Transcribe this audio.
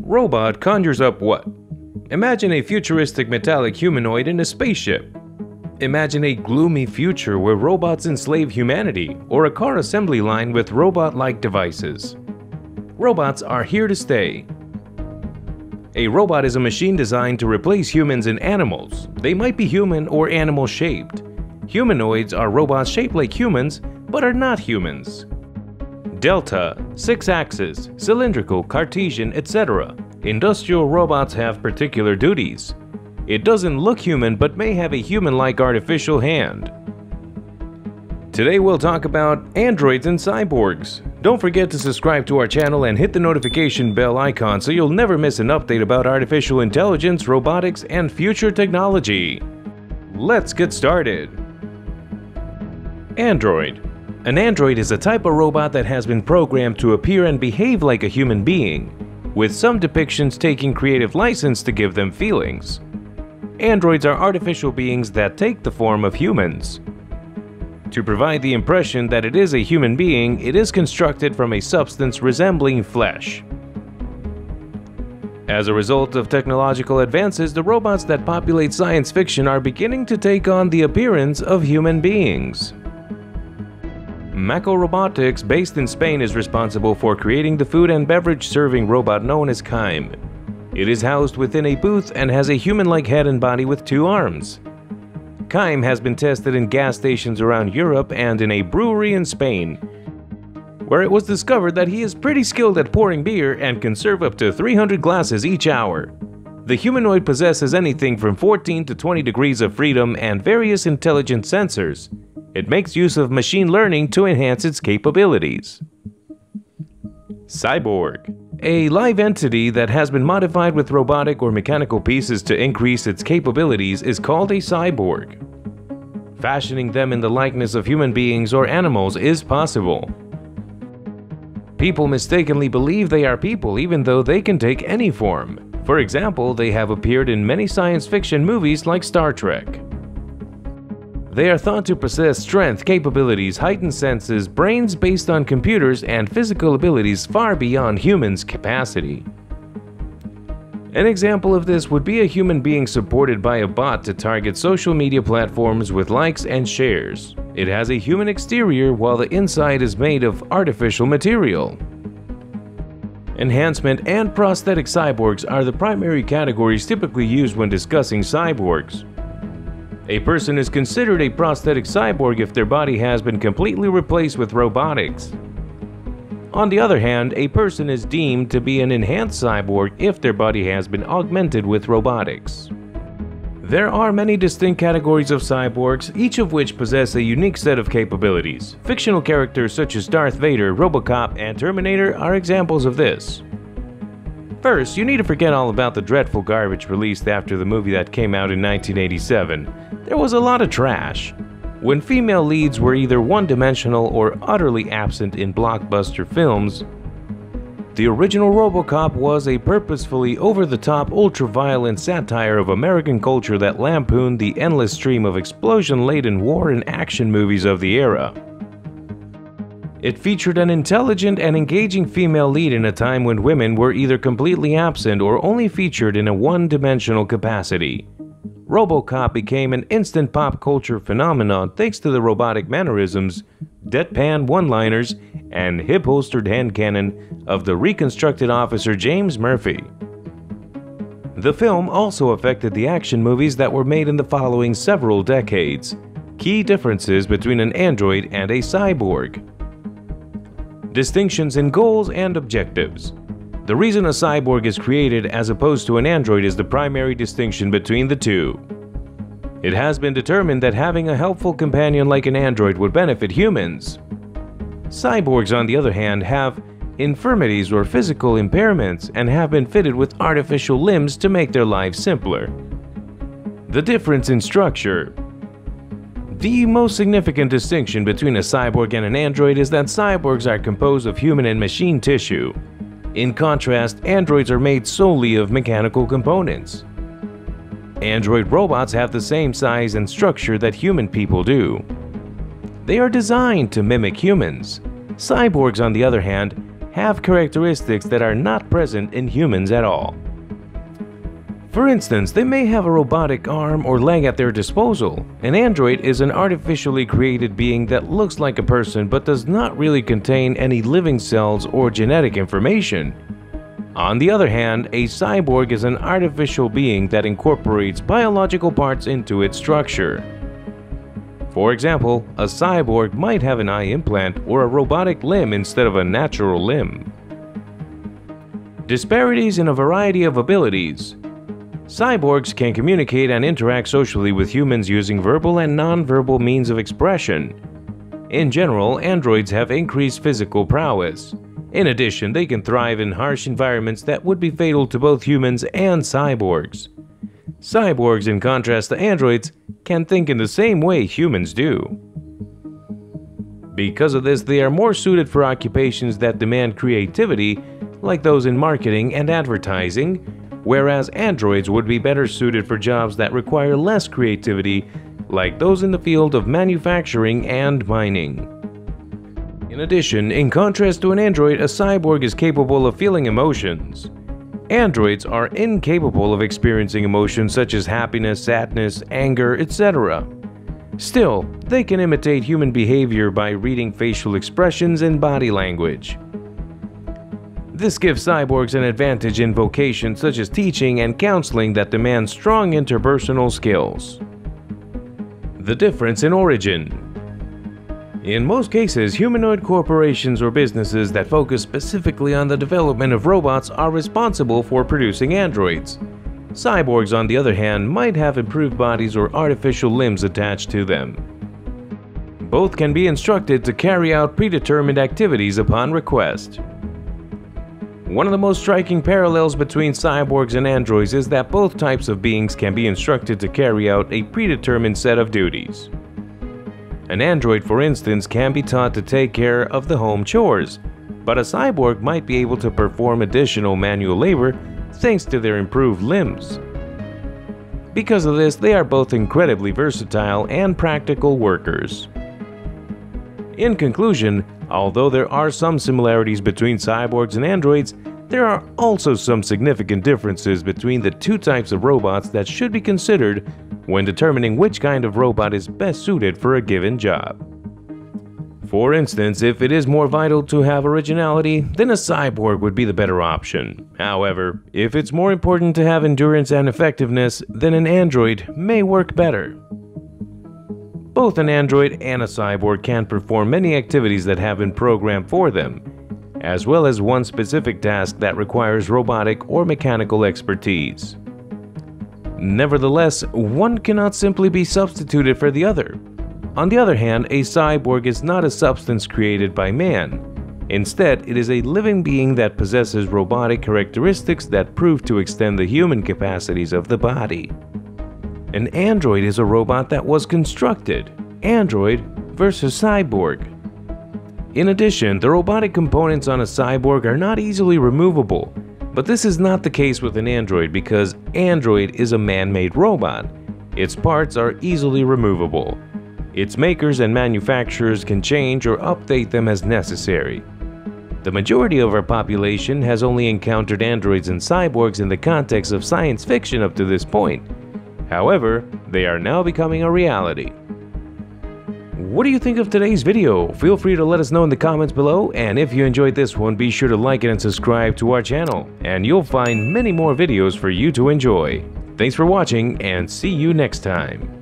Robot conjures up what? Imagine a futuristic metallic humanoid in a spaceship. Imagine a gloomy future where robots enslave humanity, or a car assembly line with robot-like devices. Robots are here to stay. A robot is a machine designed to replace humans and animals. They might be human or animal shaped. Humanoids are robots shaped like humans, but are not humans. Delta, 6-axis, cylindrical, Cartesian, etc. Industrial robots have particular duties. It doesn't look human but may have a human-like artificial hand. Today we'll talk about androids and cyborgs. Don't forget to subscribe to our channel and hit the notification bell icon so you'll never miss an update about artificial intelligence, robotics, and future technology. Let's get started. Android An android is a type of robot that has been programmed to appear and behave like a human being, with some depictions taking creative license to give them feelings. Androids are artificial beings that take the form of humans. To provide the impression that it is a human being, it is constructed from a substance resembling flesh. As a result of technological advances, the robots that populate science fiction are beginning to take on the appearance of human beings. Macco Robotics, based in Spain, is responsible for creating the food and beverage serving robot known as Kime. It is housed within a booth and has a human-like head and body with two arms. Kime has been tested in gas stations around Europe and in a brewery in Spain, where it was discovered that he is pretty skilled at pouring beer and can serve up to 300 glasses each hour. The humanoid possesses anything from 14 to 20 degrees of freedom and various intelligent sensors. It makes use of machine learning to enhance its capabilities. Cyborg a live entity that has been modified with robotic or mechanical pieces to increase its capabilities is called a cyborg. Fashioning them in the likeness of human beings or animals is possible. People mistakenly believe they are people even though they can take any form. For example, they have appeared in many science fiction movies like Star Trek. They are thought to possess strength, capabilities, heightened senses, brains based on computers, and physical abilities far beyond humans' capacity. An example of this would be a human being supported by a bot to target social media platforms with likes and shares. It has a human exterior while the inside is made of artificial material. Enhancement and prosthetic cyborgs are the primary categories typically used when discussing cyborgs. A person is considered a prosthetic cyborg if their body has been completely replaced with robotics. On the other hand, a person is deemed to be an enhanced cyborg if their body has been augmented with robotics. There are many distinct categories of cyborgs, each of which possess a unique set of capabilities. Fictional characters such as Darth Vader, Robocop, and Terminator are examples of this. First, you need to forget all about the dreadful garbage released after the movie that came out in 1987. There was a lot of trash. When female leads were either one-dimensional or utterly absent in blockbuster films, the original RoboCop was a purposefully over-the-top ultra-violent satire of American culture that lampooned the endless stream of explosion-laden war and action movies of the era. It featured an intelligent and engaging female lead in a time when women were either completely absent or only featured in a one-dimensional capacity. RoboCop became an instant pop culture phenomenon thanks to the robotic mannerisms, deadpan one-liners, and hip-holstered hand cannon of the reconstructed officer James Murphy. The film also affected the action movies that were made in the following several decades. Key differences between an android and a cyborg distinctions in goals and objectives. The reason a cyborg is created as opposed to an android is the primary distinction between the two. It has been determined that having a helpful companion like an android would benefit humans. Cyborgs, on the other hand, have infirmities or physical impairments and have been fitted with artificial limbs to make their lives simpler. The difference in structure the most significant distinction between a cyborg and an android is that cyborgs are composed of human and machine tissue. In contrast, androids are made solely of mechanical components. Android robots have the same size and structure that human people do. They are designed to mimic humans. Cyborgs, on the other hand, have characteristics that are not present in humans at all. For instance, they may have a robotic arm or leg at their disposal. An android is an artificially created being that looks like a person but does not really contain any living cells or genetic information. On the other hand, a cyborg is an artificial being that incorporates biological parts into its structure. For example, a cyborg might have an eye implant or a robotic limb instead of a natural limb. Disparities in a variety of abilities Cyborgs can communicate and interact socially with humans using verbal and non-verbal means of expression. In general, androids have increased physical prowess. In addition, they can thrive in harsh environments that would be fatal to both humans and cyborgs. Cyborgs, in contrast to androids, can think in the same way humans do. Because of this, they are more suited for occupations that demand creativity, like those in marketing and advertising, whereas androids would be better suited for jobs that require less creativity, like those in the field of manufacturing and mining. In addition, in contrast to an android, a cyborg is capable of feeling emotions. Androids are incapable of experiencing emotions such as happiness, sadness, anger, etc. Still, they can imitate human behavior by reading facial expressions and body language. This gives cyborgs an advantage in vocations such as teaching and counseling that demand strong interpersonal skills. The difference in origin in most cases, humanoid corporations or businesses that focus specifically on the development of robots are responsible for producing androids. Cyborgs, on the other hand, might have improved bodies or artificial limbs attached to them. Both can be instructed to carry out predetermined activities upon request. One of the most striking parallels between cyborgs and androids is that both types of beings can be instructed to carry out a predetermined set of duties. An android, for instance, can be taught to take care of the home chores, but a cyborg might be able to perform additional manual labor thanks to their improved limbs. Because of this, they are both incredibly versatile and practical workers. In conclusion, Although there are some similarities between cyborgs and androids, there are also some significant differences between the two types of robots that should be considered when determining which kind of robot is best suited for a given job. For instance, if it is more vital to have originality, then a cyborg would be the better option. However, if it's more important to have endurance and effectiveness, then an android may work better. Both an android and a cyborg can perform many activities that have been programmed for them, as well as one specific task that requires robotic or mechanical expertise. Nevertheless, one cannot simply be substituted for the other. On the other hand, a cyborg is not a substance created by man. Instead, it is a living being that possesses robotic characteristics that prove to extend the human capacities of the body. An android is a robot that was constructed. Android versus cyborg. In addition, the robotic components on a cyborg are not easily removable, but this is not the case with an android because android is a man-made robot. Its parts are easily removable. Its makers and manufacturers can change or update them as necessary. The majority of our population has only encountered androids and cyborgs in the context of science fiction up to this point, However, they are now becoming a reality. What do you think of today's video? Feel free to let us know in the comments below, and if you enjoyed this one, be sure to like it and subscribe to our channel, and you'll find many more videos for you to enjoy. Thanks for watching, and see you next time.